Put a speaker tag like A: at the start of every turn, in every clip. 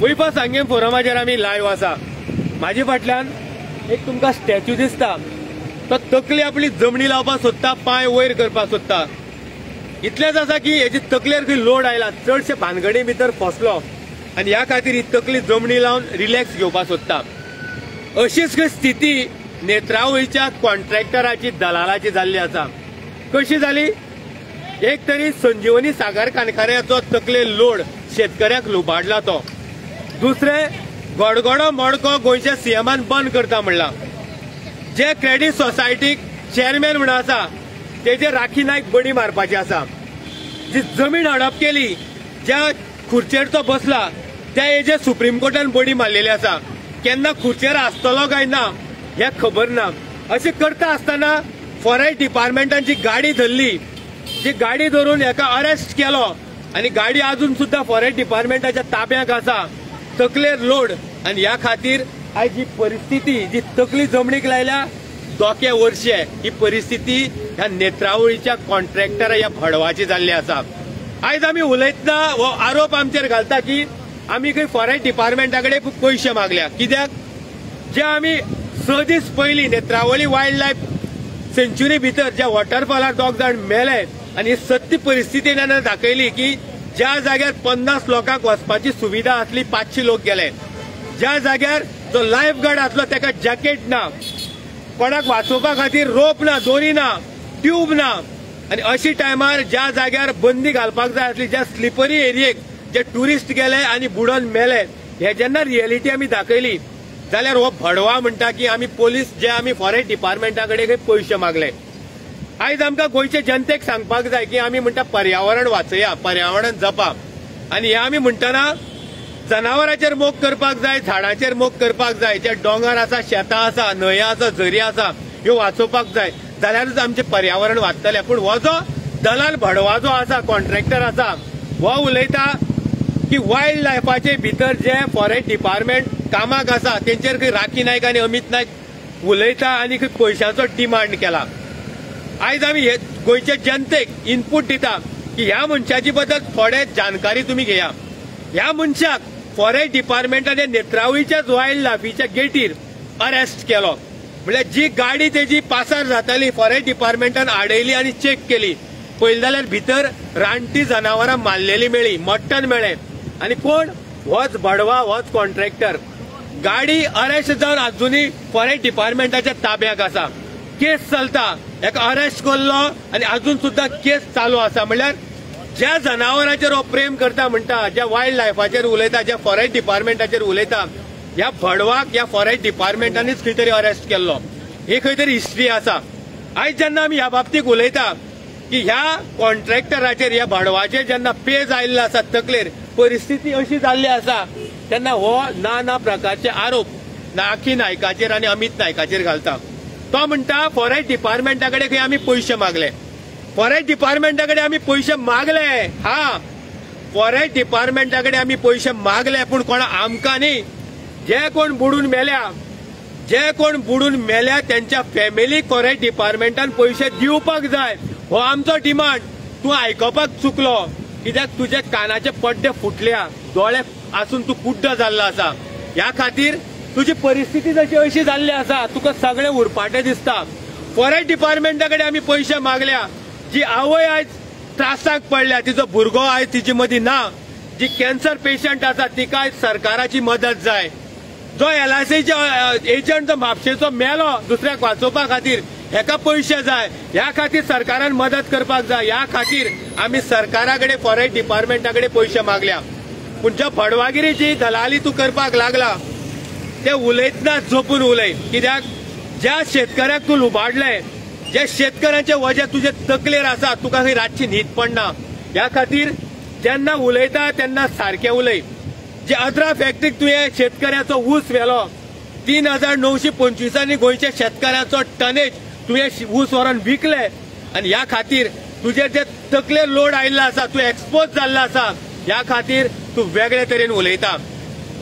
A: वैभव सांगेम फोरमाचेर आमी लायव्ह आसा म्हाजे फाटल्यान एक तुमकां स्टॅच्यू दिसता. तो तकली आपली जमनी लावपाक सोदता पांय वयर करपाक सोदता. इतलेंच आसा की हेजे तकलेर खंय लोड आयला चडशे भानगडी भितर फसलो. आनी ह्या खातीर ही तकली जमनी लावन रिलॅक्स घेवपाक सोदता. अशीच खंय स्थिती नेत्रावळीच्या कॉन्ट्रॅक्टराची दलालाची जाल्ली आसा. कशी जाली? एक तरी संजीवनी सागर कानखाऱ्याचो तकले लोड शेतकऱ्याक लुबाडला तो. दुसरे गडगडो मोडको गोंयच्या सीएमान बंद करता म्हणला. जे क्रेडिट सोसायटीक चेअरमॅन म्हणून आसा तेजे राखी नायक बडी मारपाची आसा. जी जमीन हडप केली ज्या खुर्चेर तो बसला त्या हेजे सुप्रीम कोर्टान बडी मारलेली आसा केन्ना खुर्चेर आसतलो काय ना हे खबर ना. अशें करता आसतना फॉरेस्ट डिपार्टमेंटान जी गाडी धरली. जी गाडी धरून हेका अरेस्ट केलो आनी गाडी अजून सुद्धा फॉरेस्ट डिपार्टमेंटाच्या ताब्यात आसा. तकलेर लोड. आनी ह्या खातीर आयज ही परिस्थिती जी तकली जमणीक लायल्या दोके वर्षे ही परिस्थिती ह्या नेत्रावळीच्या कॉन्ट्रॅक्टर ह्या भडवाची जाल्ली आसा. आयज आमी उलयतना हो आरोप आमचेर घालता की आमी खंय फॉरेन डिपार्टमेंटा कडेन पयशे मागल्या. कित्याक? जे आमी स दीस पयलीं नेत्रावळी वायल्ड लायफ सेंच्युरी भितर ज्या वॉटरफॉलार दोग जाण मेले आनी सत्य परिस्थिती दाखयली की ज्या जाग्यार पन्नास लोकांक वचपाची सुविधा आसली पांचशी लोक गेले. ज्या जाग्यार जो लायफ गार्ड आसलो ताका जॅकेट ना. कोणाक वाचोवपा खातीर रोप ना दोरी ना ट्यूब ना. आनी अशी टायमार ज्या जाग्यार बंदी घालपाक जाय आसली ज्या स्लिपरी एरियेक जे ट्युरिस्ट गेले आनी बुडोवन मेले हे जेन्ना रियलिटी आमी दाखयली जाल्यार हो भडवा म्हणटा की आमी पोलीस जे आमी फॉरेस्ट डिपार्टमेंटा कडेन पयशे मागले. आयज आमकां गोंयचे जनतेक सांगपाक जाय की आमी म्हणटा पर्यावरण वाचया पर्यावरण जपा आनी हे आमी म्हणटना जनावरांचेर मोग करपाक जाय झाडांचेर मोग करपाक जाय जे दोंगर आसा शेतां आसा न्हंयो आसा झरी आसा ह्यो वाचोवपाक जाय. जाल्यारूच आमचें पर्यावरण वाचतलें. पूण हो जो दलाल भडवा जो आसा कॉन्ट्रॅक्टर आसा हो उलयता की वायल्ड लायफाचे भितर जे फॉरेस्ट डिपार्टमेंट कामाक आसा तेंचेर खंय राखी नायक आनी अमित नायक उलयता आनी खंय पयशांचो डिमांड केला. आयज आमी हे गोंयचे जनतेक इनपूट दिता की ह्या मनशाची बद्दल थोडे जानकारी तुमी घेया. ह्या मनशाक फॉरेस्ट डिपार्टमेंटाने नेत्रावळीच्याच वायल्ड लायफीच्या गेटीर अरेस्ट केलो. म्हळ्यार जी गाडी तेजी पासार जाताली फॉरेस्ट डिपार्टमेंटान आडयली आनी चेक केली. पळयली जाल्यार भितर रानटी जनावरां मारलेली मेळ्ळी मट्टन मेळ्ळें. आनी कोण? होच भडवा होच कॉन्ट्रॅक्टर गाडी अरेस्ट जावन अजुनूय फॉरेस्ट डिपार्टमेंटाच्या ताब्याक आसा. केस चलता. हेका अरेस्ट केल्लो आनी अजून सुद्धा केस चालू आसा म्हणल्यार ज्या जनावरांचेर हो प्रेम करता म्हणटा ज्या वायल्ड लायफाचेर उलयता ज्या फॉरेस्ट डिपार्टमेंटाचेर उलयता ह्या भडवाक ह्या फॉरेस्ट डिपार्टमेंटानीच खंय तरी अरेस्ट केल्लो. ही खंय तरी हिस्ट्री आसा आयज जेन्ना आमी ह्या बाबतीक उलयता की ह्या कॉन्ट्रॅक्टराचेर ह्या भडवाचेर जेन्ना पेज आयिल्लो आसा तकलेर परिस्थिती अशी जाल्ली आसा तेन्ना हो ना ना प्रकारचे आरोप नाखी नायकाचेर आनी अमित नायकाचेर घालता. तो म्हणटा फॉरेस्ट डिपार्टमेंटा कडेन खंय आमी पयशे मागले. फॉरेस्ट डिपार्टमेंटा कडेन आमी पयशे मागले? हा. फॉरेस्ट डिपार्टमेंटा कडेन आमी पयशे मागले पूण कोण आमकां न्ही. जे कोण बुडून मेल्या जे कोण बुडून मेल्या त्यांच्या फॅमिली फॉरेस्ट डिपार्टमेंटान पयशे दिवपाक जाय. हो आमचो डिमांड तूं आयकपाक चुकलो. कित्याक तुजे कानाचे पड्डे फुटल्या दोळे आसून तूं कुड्ड जाल्लो आसा. ह्या खातीर तुजी परिस्थिती जशी अशी जाल्ली आसा तुका सगळे उरपाटे दिसता फॉरेस्ट डिपार्टमेंटा कडेन आमी पयशे मागल्या. जी आवय आयज त्रासाक पडल्या तिचो भुरगो आयज तिजे मदीं ना. जी कॅन्सर पेशंट आसा तिका आयज सरकाराची मदत जाय. जो एलआयसीचे एजंट जो म्हापशेचो मेलो दुसऱ्याक वाचोवपा खातीर हेका पयशे जाय. ह्या खातीर सरकारान मदत करपाक जाय. ह्या खातीर आमी सरकारा कडेन फॉरेस्ट डिपार्टमेंटा कडेन पयशे मागल्या. पूण ज्या फडवागिरी जी दलाली तूं करपाक लागला ते उलयतना झोपून उलय कित्याक ज्या शेतकऱ्याक तूं लुबाडले जे शेतकऱ्यांचे वजे तुजे तकलेर आसा तुका खंय रातची न्हीद पडना. ह्या खातीर जेन्ना उलयता तेन्ना सारखे उलय जे अदरा फॅक्टरीक तुवें शेतकऱ्याचो ऊस व्हेलो तीन हजार णवशे पंचवीसांनी गोंयच्या शेतकऱ्याचो टनेज तुवें ऊस व्हरोन विकले. आनी ह्या खातीर तुजे जे तकलेर लोड आयिल्लो आसा तूं एक्सपोज जाल्लो आसा ह्या खातीर तूं वेगळे तरेन उलयता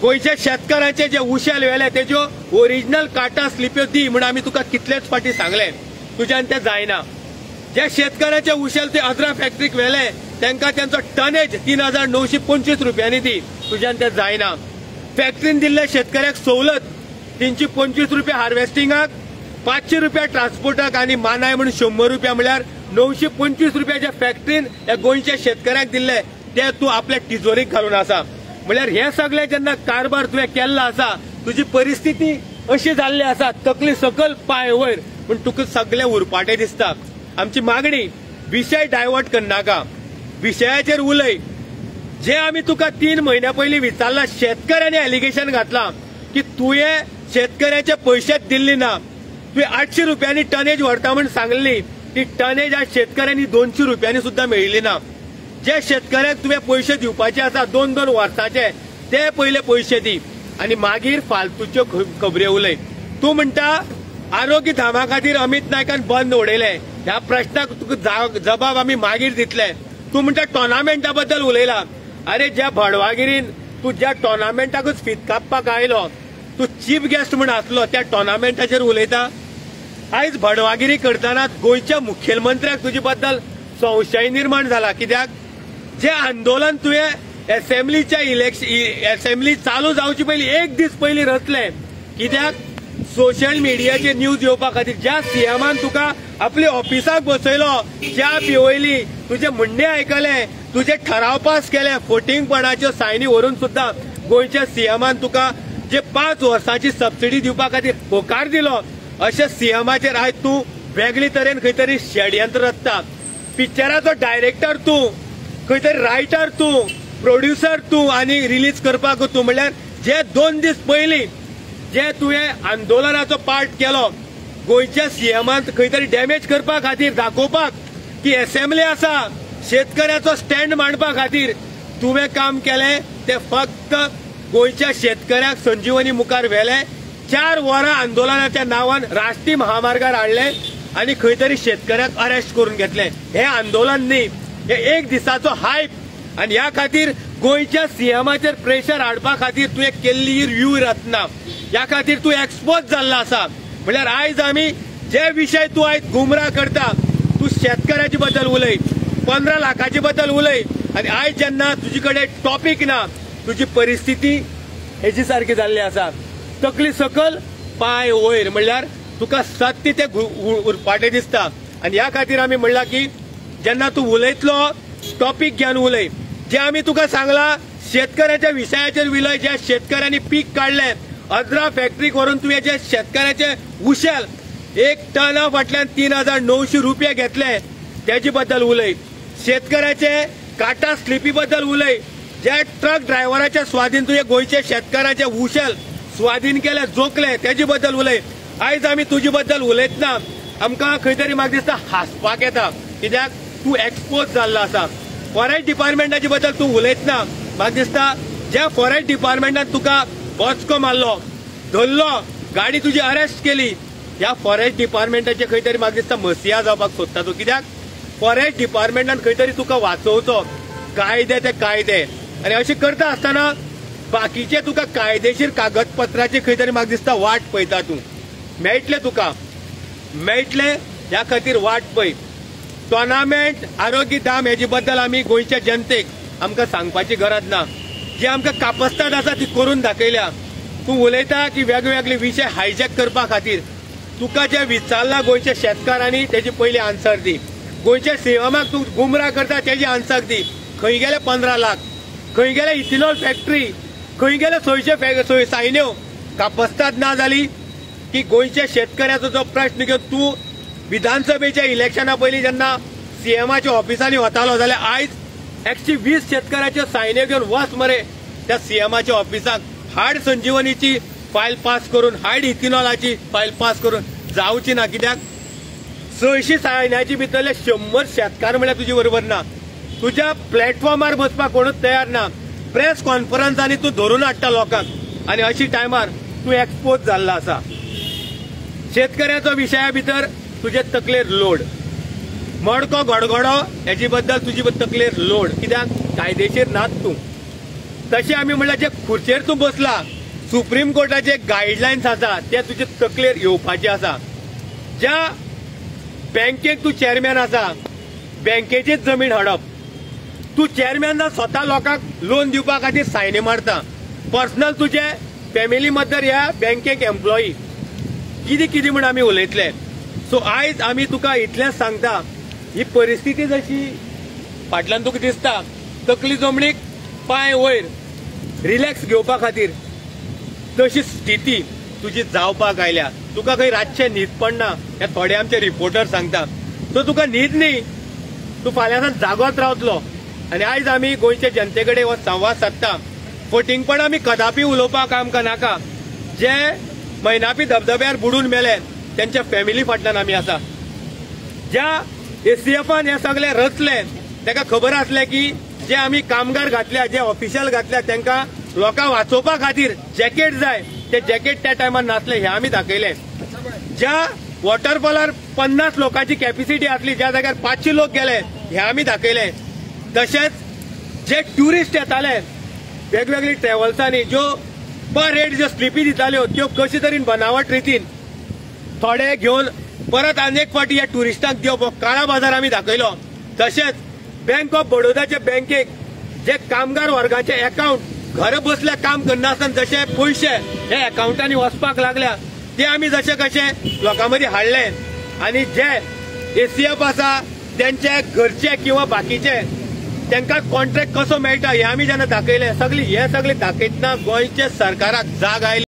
A: गोंयच्या शेतकऱ्याचे जे उशेल व्हेले तेज्यो ओरिजिनल काटा स्लिप्यो दी म्हण आमी तुका कितलेच फाटी सांगले. तुज्यान ते जायना. जे शेतकऱ्याचे उशेल ते अदरा फॅक्टरीक व्हेले तांकां त्यांचो टनेज तीन हजार णवशे पंचवीस रुपयांनी दी. तुज्यान ते जायना. फॅक्टरीन दिल्ल्या शेतकऱ्याक सवलत तीनशे पंचवीस रुपया हार्वेस्टिंगाक पाचशे रुपया ट्रान्सपोर्टाक आणि मानाय म्हणून शंभर रुपया म्हळ्यार णवशे पंचवीस रुपयाच्या फॅक्टरीन ह्या गोंयच्या शेतकऱ्याक दिल्ले ते तूं आपल्या तिजोरीक घालून आसा. म्हळ्यार हे सगळे जेन्ना कारभार तुवें केल्लो आसा तुजी परिस्थिती अशी जाल्ली आसा तकली सकल पांय वयर. पूण तुका सगळे उरपाटे दिसता. आमची मागणी विशय डायवर्ट करनाका विशयाचेर उलय. जे आमी तुका तीन म्हयन्या पयलीं विचारला शेतकऱ्यांनी एलिगेशन घातला की तुवें शेतकऱ्याचे पयशेच दिल्ली ना. तुवें आठशे रुपयांनी टनेज व्हरता म्हण सांगली. ती टनेज आज शेतकऱ्यांनी दोनशे रुपयांनी सुद्धा मेळिल्ली ना. जे शेतकऱ्याक तुवें पयशे दिवपाचे आसा दोन दोन वर्साचे ते पयले पयशे दी. आनी मागीर फालतूच्यो खबऱ्यो उलय. तूं म्हणटा आरोग्य धामा खातीर अमित नायकान बंद उडयले. ह्या प्रश्नाक तुका जबाब आमी मागीर दितले. तूं म्हणटा टोर्नामेंटा बद्दल उलयला. अरे ज्या भडवागिरीन तूं ज्या टोर्नामेंटाकूच फीत कापपाक आयलो तूं चीफ गेस्ट म्हण आसलो त्या टोर्नामेंटाचेर उलयता. आयज भडवागिरी करतना गोंयच्या मुखेलमंत्र्याक तुजे बद्दल संशय निर्माण जाला कित्याक? जे आंदोलन तुवें असेंब्लीच्या इलेक्शन असेंब्ली चालू जावचे पयलीं एक दीस पयलीं रचले कित्याक? सोशल मिडियाचेर न्यूज येवपा खातीर ज्या सीएमान तुका आपल्या ऑफिसाक बसयलो ज्या पिवयली तुजे म्हणणे आयकले तुजे ठराव पास केले फोटिंगपणाच्यो सायनी व्हरून सुद्धा गोंयच्या सीएमान तुका जे पाच वर्सांची सबसिडी दिवपा खातीर होकार दिलो अशा सीएमाचेर आयज तूं वेगळे तरेन खंय तरी षडयंत्र रचता. पिक्चराचो डायरेक्टर तूं खंय तरी रायटर तूं प्रोड्युसर तूं आनी रिलीज करपाक तूं म्हणल्यार जे दोन दीस पयलीं जे तुवें आंदोलनाचो पार्ट केलो गोंयच्या सीएमान खंय तरी डॅमेज करपा खातीर दाखोवपाक की असेंब्ली आसा शेतकऱ्याचो स्टँड मांडपा खातीर तुवें काम केलें तें फक्त गोंयच्या शेतकऱ्याक संजीवनी मुखार व्हेलें चार वरां आंदोलनाच्या नांवान राष्ट्रीय महामार्गार हाडलें आनी खंय तरी शेतकऱ्याक अरेस्ट करून घेतलें. हें आंदोलन न्ही हे एक दिसाचो हायप आनी ह्या खातीर गोंयच्या सीएमाचेर प्रेशर हाडपा खातीर तुवें केल्ली व्यू रत्ना. ह्या खातीर तूं एक्सपोज जाल्लो आसा. म्हळ्यार आयज आमी जे विशय तूं आयज गुमराह करता तूं शेतकऱ्याचे बद्दल उलय पंदरा लाखाचे बद्दल उलय. आनी आयज जेन्ना तुजे कडेन टॉपीक ना तुजी परिस्थिती हेजी सारखी जाल्ली आसा. तकली सकल पांय वयर म्हणल्यार तुका सत्य ते उरपाटे दिसता. आनी ह्या खातीर आमी म्हणला की जेन्ना तूं उलयतलो टॉपीक घेवन उलय जे आमी तुका सांगला शेतकऱ्याच्या विशयाचेर विलय ज्या शेतकऱ्यांनी पीक काढले अद्रा फॅक्टरीक व्हरून तुवें जे शेतकऱ्याचे उशेल एक टना फाटल्यान तीन हजार णवशे रुपये घेतले तेजे बद्दल उलय शेतकऱ्याचे काटा स्लिपी बद्दल उलय जे ट्रक ड्रायव्हराच्या स्वाधीन तुवें गोंयचे शेतकऱ्याचे उशेल स्वाधीन केले जोखले तेजे बद्दल उलय आयज आमी तुजे बद्दल उलयतना आमकां खंय तरी म्हाका दिसता हांसपाक येता. कित्याक? तूं एक्सपोज जाल्लो आसा फॉरेस्ट डिपार्टमेंटाचे बद्दल तूं उलयतना म्हाका दिसता ज्या फॉरेस्ट डिपार्टमेंटान तुका बोचको मारलो धरलो गाडी तुजी अरेस्ट केली ह्या फॉरेस्ट डिपार्टमेंटाचे खंय तरी म्हाका दिसता मसिया जावपाक सोदता तूं. कित्याक? फॉरेस्ट डिपार्टमेंटान खंय तरी तुका वाचोवचो. कायदे ते कायदे. आनी अशें करता आसतना बाकीचे तुका कायदेशीर कागदपत्राची खंय तरी म्हाका दिसता वाट पळयता तूं. मेळटले तुका. मेळटले ह्या खातीर वाट पळय. टोर्नामेंट आरोग्य धाम हेजे बद्दल आमी गोंयच्या जनतेक आमकां सांगपाची गरज ना. जी आमकां कापस्ताद आसा ती करून दाखयल्या. तूं उलयता की वेगवेगळे विशय हायजॅक करपा खातीर. तुका जे विचारला गोंयच्या शेतकारांनी तेजी पयली आन्सर दी. गोंयच्या सेवामाक तूं गुमराह करता तेजी आन्सर दी. खंय गेले पंदरा लाख? खंय गेले इथिनॉल फॅक्टरी? खंय गेले सोयशे सायन्यो? कापस्ताद ना जाली? की गोंयच्या शेतकऱ्याचो जो प्रश्न घेवन तूं विधानसभेच्या इलेक्शना पयलीं जेन्ना सीएमाच्या ऑफिसांनी वतालो जाल्यार आयज एकशे वीस शेतकऱ्याचे सायने घेऊन वच मरे त्या सीएमाच्या ऑफिसाक हाड संजीवनीची फायल पास करून हाड इथिनॉलाची फायल पास करून जावची ना कित्याक? सयशी सायन्याची भितरले शंभर शेतकार म्हळ्यार तुजे बरोबर ना. तुज्या प्लॅटफॉर्मार बसपाक कोणूच तयार ना. प्रेस कॉन्फरन्सांनी तूं धरून हाडटा लोकांक. आनी अशी टायमार तूं एक्सपोज जाल्लो आसा शेतकऱ्याचो विशया भितर तुजे तकलेर लोड. मडको गडगडो हेजे बद्दल तुजी तकलेर लोड. कित्याक? कायदेशीर नात तूं. तशें आमी म्हणल्यार जे खुर्चेर तूं बसला सुप्रीम कोर्टाचे गायडलायन्स आसा ते तुजे तकलेर येवपाचे आसा. ज्या बँकेक तूं चॅरमॅन आसा बँकेचीच जमीन हाडप. तूं चॅरमॅन स्वता लोकांक लोन दिवपा खातीर सायने मारता. पर्सनल तुजे फॅमिली मदर ह्या बँकेक एम्प्लॉई कितें कितें म्हण आमी उलयतले. सो आयज आमी तुका इतलेंच सांगता ही परिस्थिती जशी फाटल्यान तुका दिसता तकली जमणीक पांय वयर रिलॅक्स घेवपा खातीर तशी स्थिती तुजी जावपाक आयल्या. तुका खंय रातचें न्हीद पडना हे थोडे आमचे रिपोर्टर सांगता. सो तुका न्हीद न्ही तूं फाल्यां जागोच रावतलो. आनी आयज आमी गोंयचे जनते कडेन हो संवाद सादता फटींगपण आमी कदापी उलोवपाक आमकां नाका. जे मैनापी धबधब्यार बुडून मेले त्यांच्या फॅमिली फाटल्यान आमी आसा ज्या एसीएफान हे सगळे रचले ताका खबर आसले की जे आमी कामगार घातल्या जे ऑफिशियल घातल्या तांकां लोकांक वाचोवपा खातीर जॅकेट जाय ते जॅकेट त्या टायमार नासले हे आमी दाखयले. ज्या वॉटरफॉलार पन्नास लोकांची कॅपॅसिटी आसली ज्या जाग्यार पाचशे लोक गेले हे आमी दाखयले. तशेंच जे ट्युरिस्ट येताले वेगवेगळी ट्रॅव्हल्सांनी ज्यो पर रेट ज्यो स्लिपी दिताल्यो त्यो कशे तरेन बनावट रितीन थोडे घेवन परत अनेक फावटी या टुरिस्टांक दिवप हो काळा बाजार आमी दाखयलो. तशेंच बँक ऑफ बडोदाचे बँकेक जे कामगार वर्गाचे अकाउंट घर बसल्या काम करनासतना जशे पयशे हे अकाउंटांनी वचपाक लागल्या ते आमी जशे कशे लोकां मदीं हाडले. आनी जे एसीएफ आसा त्यांचे घरचे किंवा बाकीचे त्यांना कॉन्ट्रॅक्ट कसो मेळटा हे आमी जेन्ना दाखयले. सगळी हे सगळे दाखयतना गोंयचे सरकाराक जाग आयली.